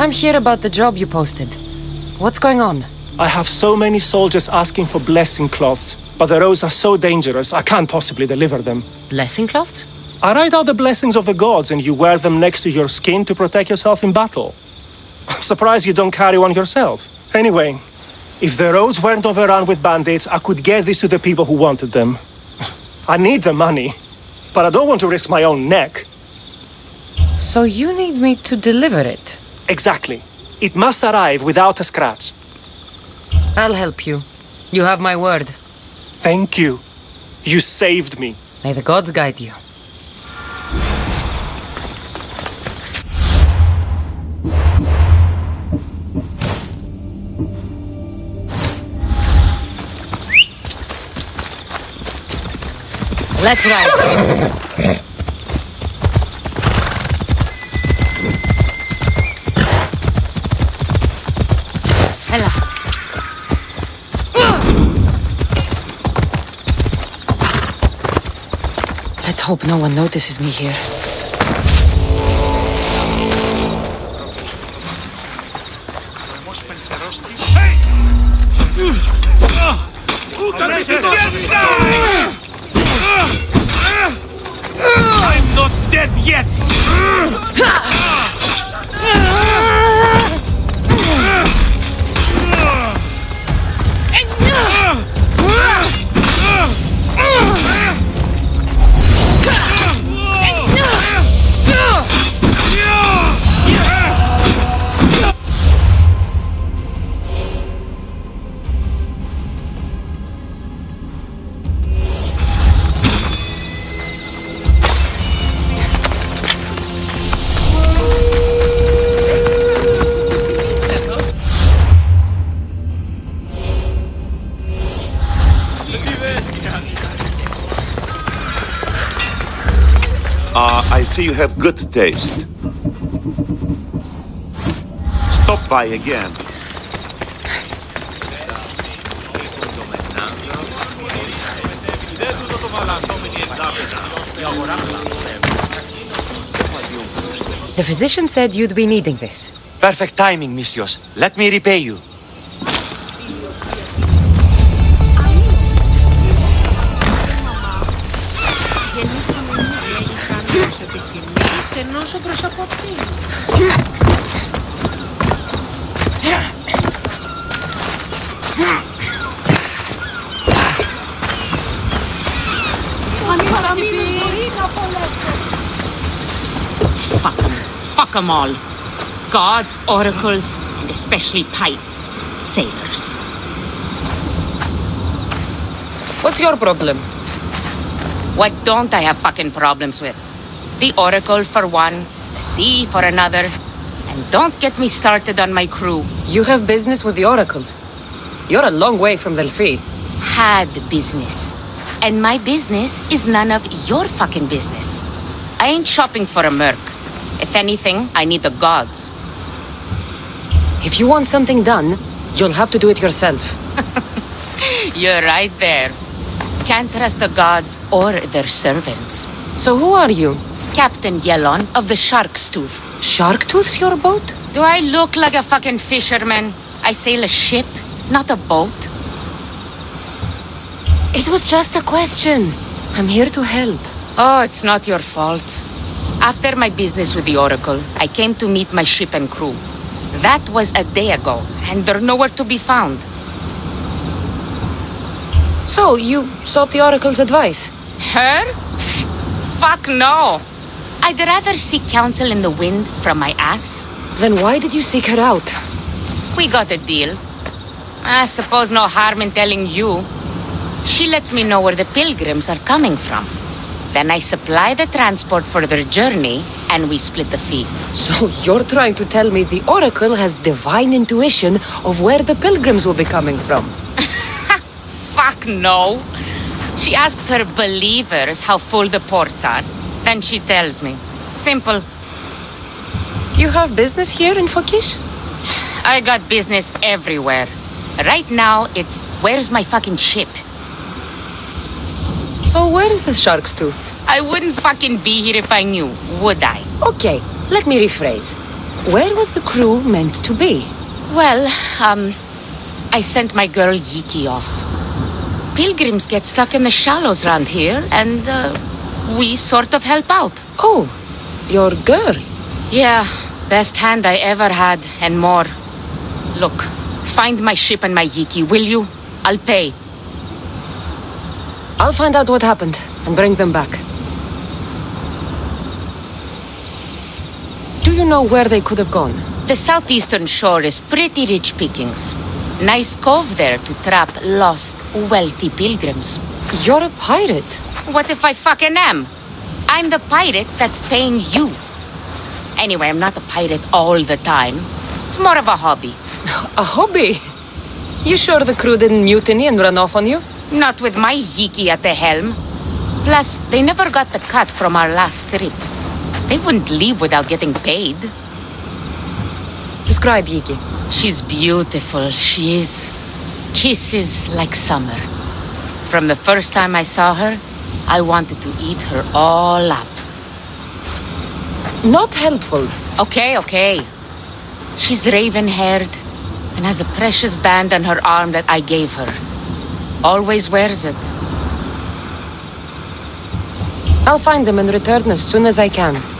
I'm here about the job you posted. What's going on? I have so many soldiers asking for blessing cloths, but the roads are so dangerous, I can't possibly deliver them. Blessing cloths? I write out the blessings of the gods and you wear them next to your skin to protect yourself in battle. I'm surprised you don't carry one yourself. Anyway, if the roads weren't overrun with bandits, I could get these to the people who wanted them. I need the money, but I don't want to risk my own neck. So you need me to deliver it? Exactly. It must arrive without a scratch. I'll help you. You have my word. Thank you. You saved me. May the gods guide you. Let's ride. hope no one notices me here. See you have good taste. Stop by again. The physician said you'd be needing this. Perfect timing, Misthios. Let me repay you. Fuck them all. Gods, oracles, and especially pipe sailors. What's your problem? What don't I have fucking problems with? The oracle for one, the sea for another, and don't get me started on my crew. You have business with the Oracle. You're a long way from Delphi. Had business. And my business is none of your fucking business. I ain't shopping for a merc. If anything, I need the gods. If you want something done, you'll have to do it yourself. You're right there. Can't trust the gods or their servants. So who are you? Captain Yelon of the Shark's Tooth. Shark Tooth's your boat? Do I look like a fucking fisherman? I sail a ship, not a boat. It was just a question. I'm here to help. Oh, it's not your fault. After my business with the Oracle, I came to meet my ship and crew. That was a day ago, and they're nowhere to be found. So, you sought the Oracle's advice? Her? Fuck no! I'd rather seek counsel in the wind from my ass. Then why did you seek her out? We got a deal. I suppose no harm in telling you. She lets me know where the pilgrims are coming from. Then I supply the transport for their journey, and we split the fee. So you're trying to tell me the Oracle has divine intuition of where the pilgrims will be coming from? Fuck no! She asks her believers how full the ports are. Then she tells me. Simple. You have business here in Phokis? I got business everywhere. Right now, it's where's my fucking ship? So where is the Shark's Tooth? I wouldn't fucking be here if I knew, would I? Okay, let me rephrase. Where was the crew meant to be? Well, um, I sent my girl Yiki off. Pilgrims get stuck in the shallows round here, and, uh, we sort of help out. Oh, your girl. Yeah, best hand I ever had, and more. Look, find my ship and my Yiki, will you? I'll pay. I'll find out what happened and bring them back. Do you know where they could have gone? The southeastern shore is pretty rich pickings. Nice cove there to trap lost, wealthy pilgrims. You're a pirate. What if I fucking am? I'm the pirate that's paying you. Anyway, I'm not a pirate all the time. It's more of a hobby. A hobby? You sure the crew didn't mutiny and run off on you? Not with my Yiki at the helm. Plus, they never got the cut from our last trip. They wouldn't leave without getting paid. Describe Yiki. She's beautiful, she is. Kisses like summer. From the first time I saw her, I wanted to eat her all up. Not helpful. Okay, okay. She's raven-haired and has a precious band on her arm that I gave her. Always wears it. I'll find them and return as soon as I can.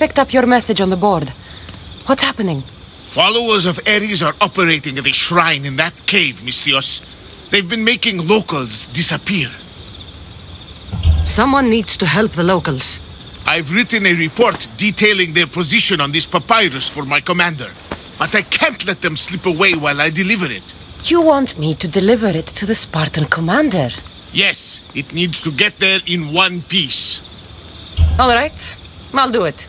Picked up your message on the board. What's happening? Followers of Ares are operating at a shrine in that cave, Misthios. They've been making locals disappear. Someone needs to help the locals. I've written a report detailing their position on this papyrus for my commander. But I can't let them slip away while I deliver it. You want me to deliver it to the Spartan commander? Yes, it needs to get there in one piece. All right, I'll do it.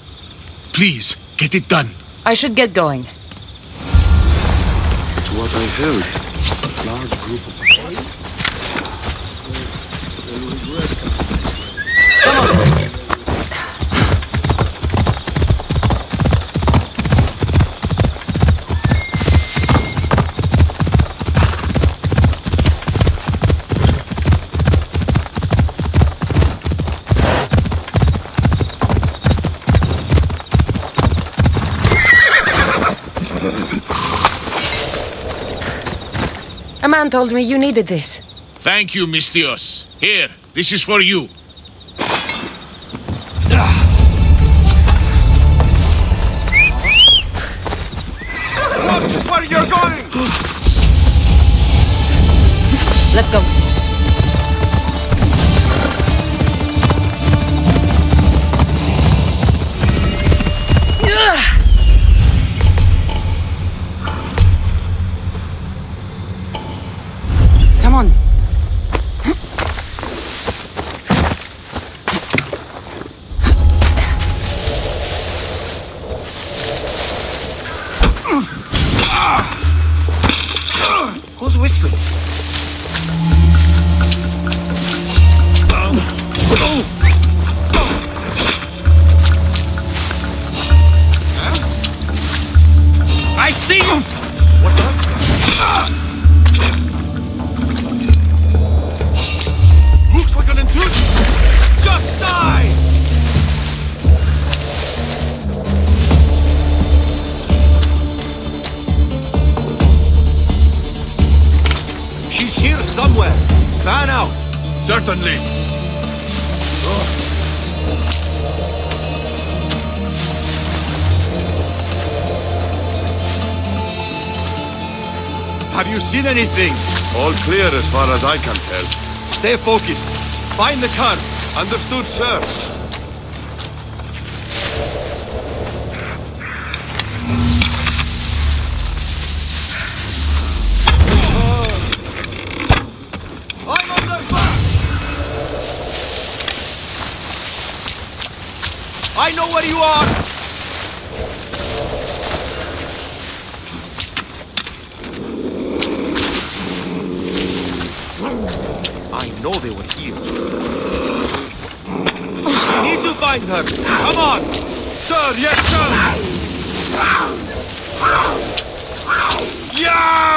Please, get it done. I should get going. It's what I heard. A large group of A man told me you needed this. Thank you, Misthios. Here, this is for you. Watch where you're going! Let's go. Anything? All clear as far as I can tell. Stay focused. Find the car. Understood, sir. I'm under fire! I know where you are! I know they were here. We need to find her. Come on! Sir, yes, sir! Yeah!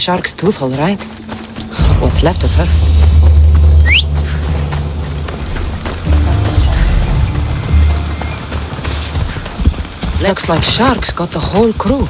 Shark's tooth, all right. What's left of her? Looks like sharks got the whole crew.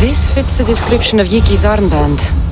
This fits the description of Yiki's armband.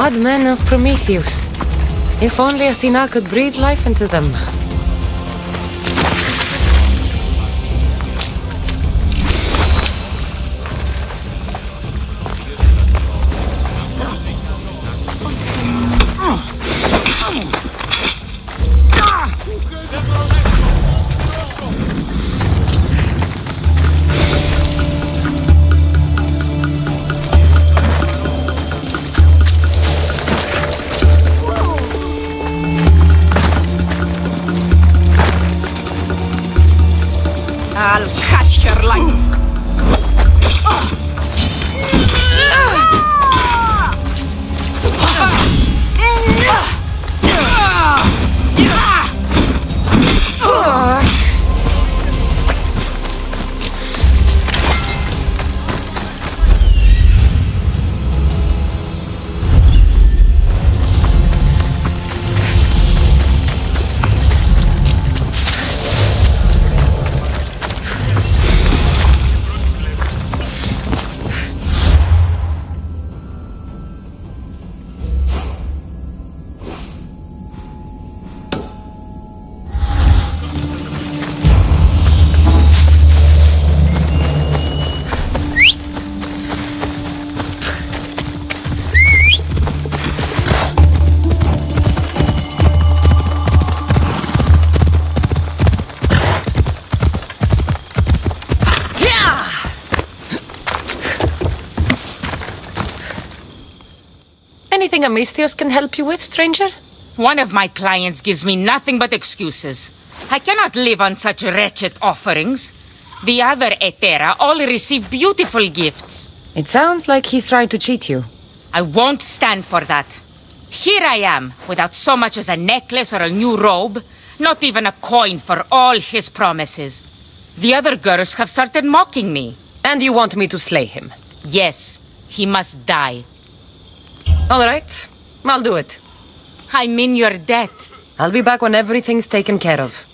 Odd men of Prometheus. If only Athena could breathe life into them. Anything a misthios can help you with, stranger? One of my clients gives me nothing but excuses. I cannot live on such wretched offerings. The other hetaerae all receive beautiful gifts. It sounds like he's trying to cheat you. I won't stand for that. Here I am, without so much as a necklace or a new robe, not even a coin for all his promises. The other girls have started mocking me. And you want me to slay him? Yes, he must die. All right, I'll do it. I mean, in your debt. I'll be back when everything's taken care of.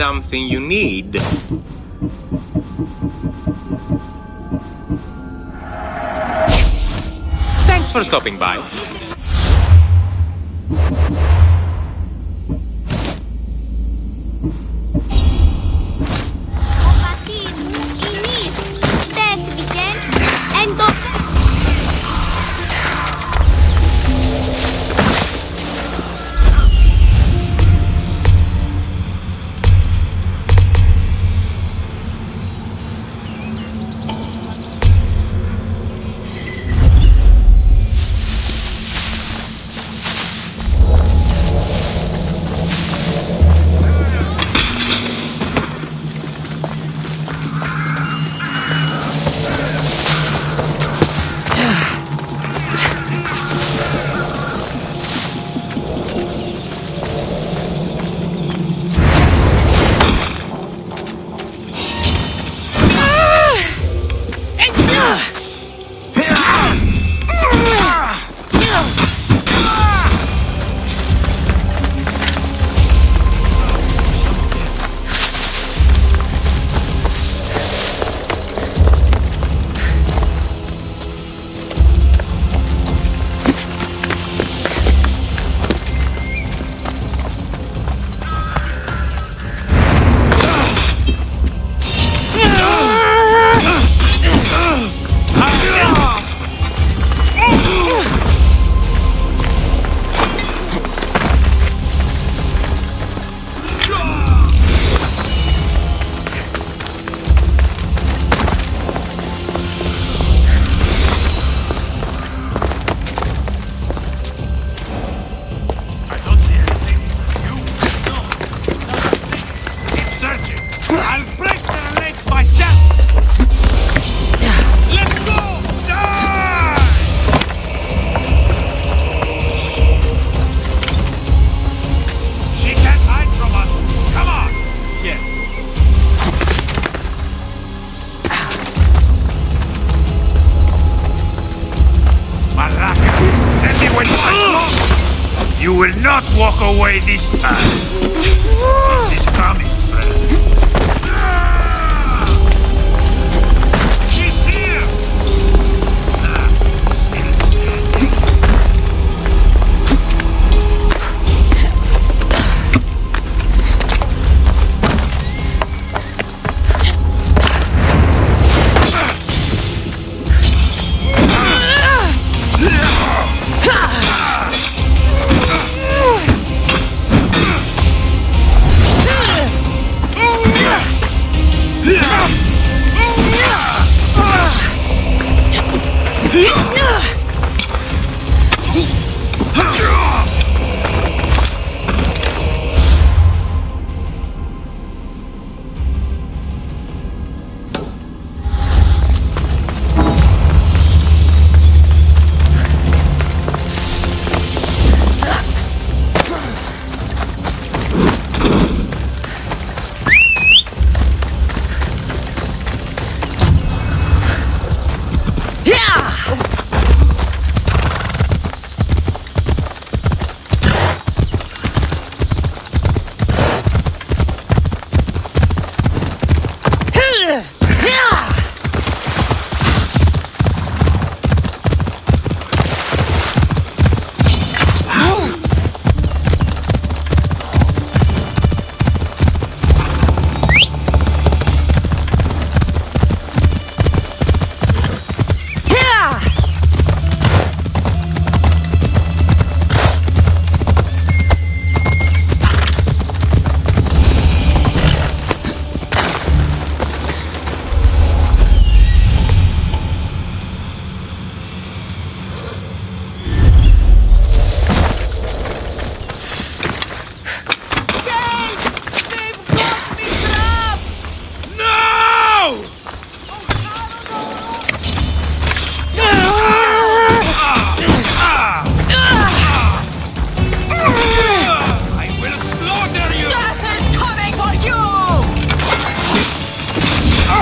something you need. Thanks for stopping by.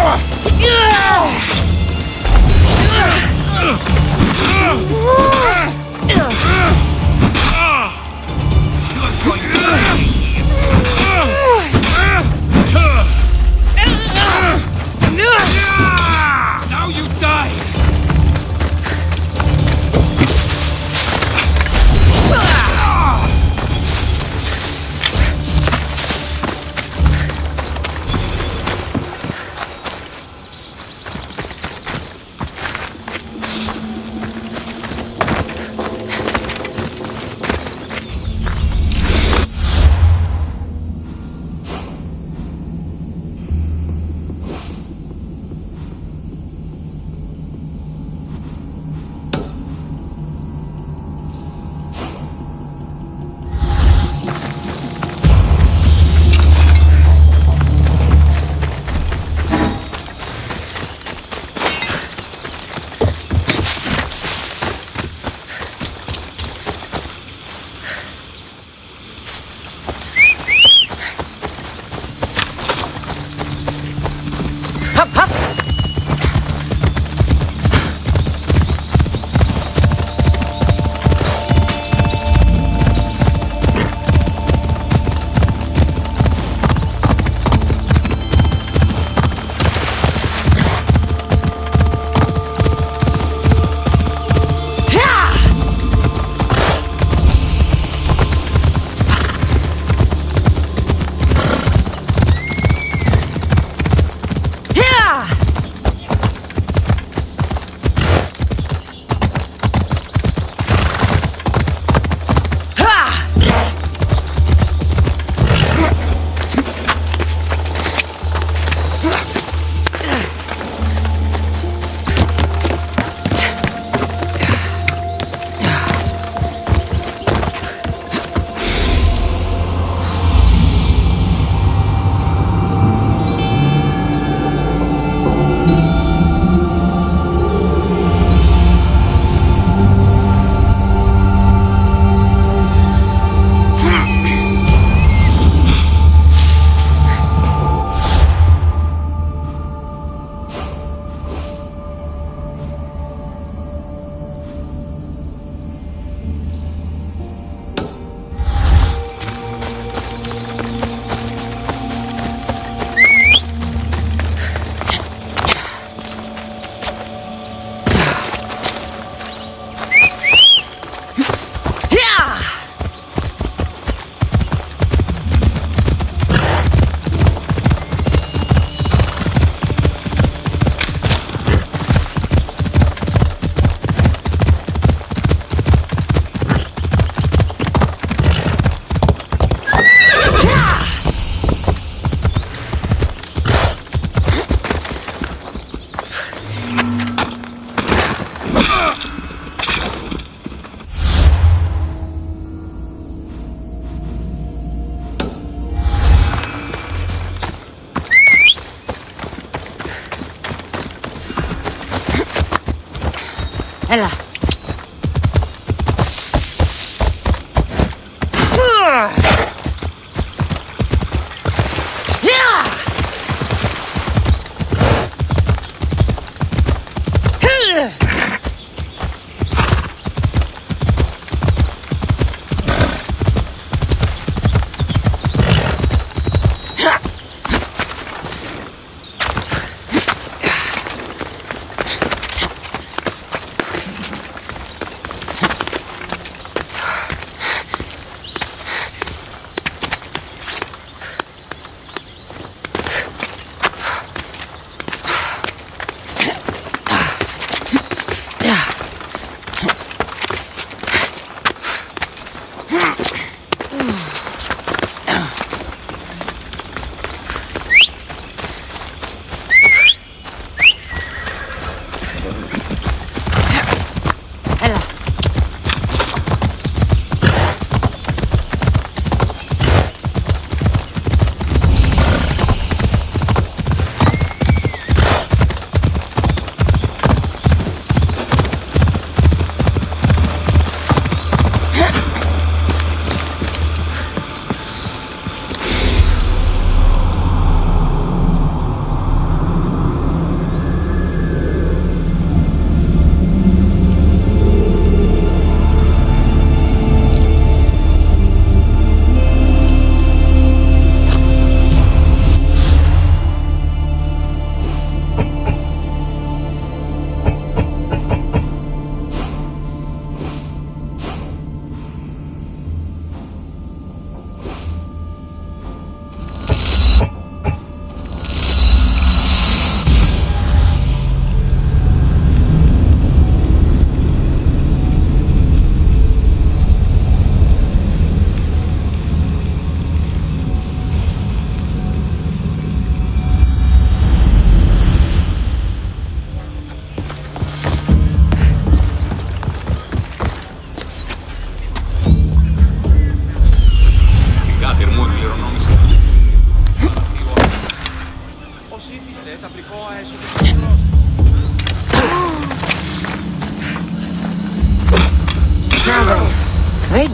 You're going to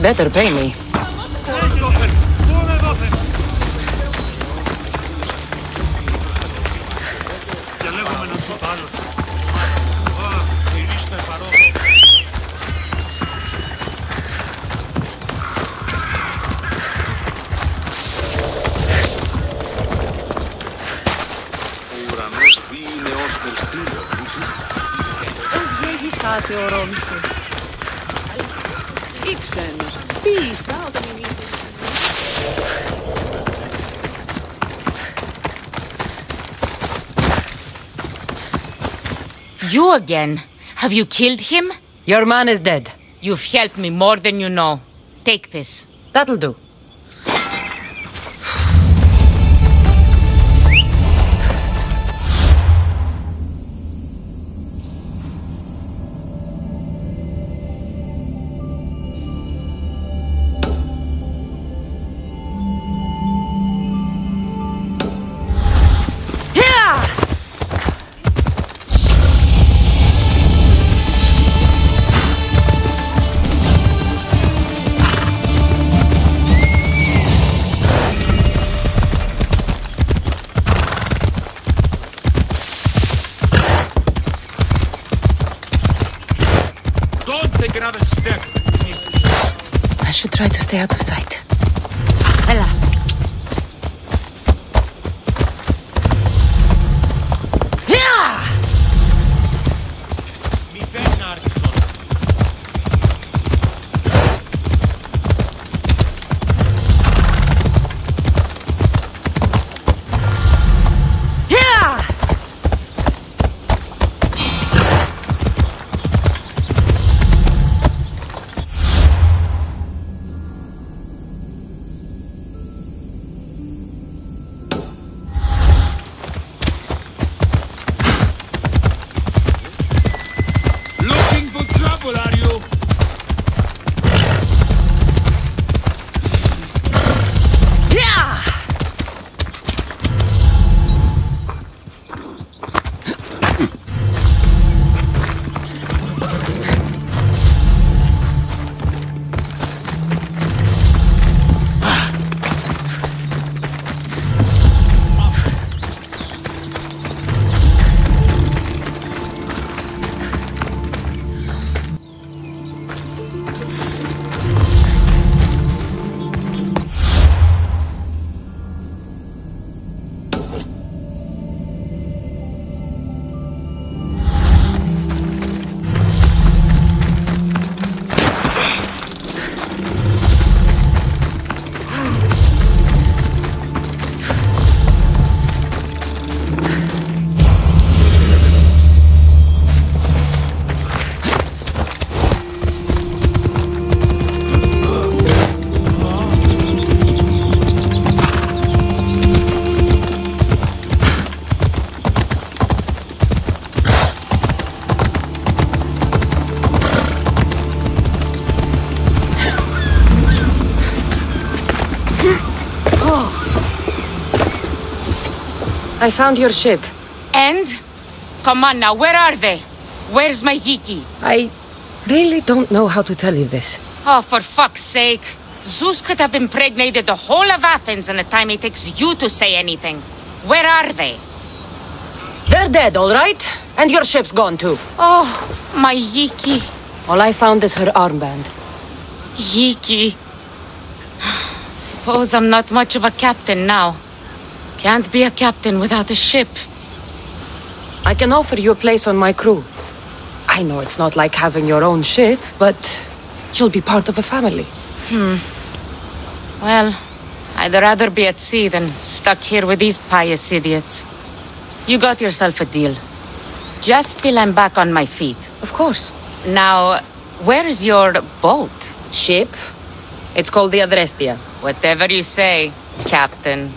better pay me. Και λέγομαι να σου πάρω. Α, γυρίστε παρόλο. Ο ουρανός You again? Have you killed him? Your man is dead. You've helped me more than you know. Take this. That'll do. Should try I found your ship. And? Come on now, where are they? Where's my Yiki? I really don't know how to tell you this. Oh, for fuck's sake. Zeus could have impregnated the whole of Athens in the time it takes you to say anything. Where are they? They're dead, all right? And your ship's gone too. Oh, my Yiki. All I found is her armband. Yiki. Suppose I'm not much of a captain now. Can't be a captain without a ship. I can offer you a place on my crew. I know it's not like having your own ship, but you'll be part of a family. Hmm. Well, I'd rather be at sea than stuck here with these pious idiots. You got yourself a deal. Just till I'm back on my feet. Of course. Now, where's your boat? Ship? It's called the Adrestia. Whatever you say, Captain.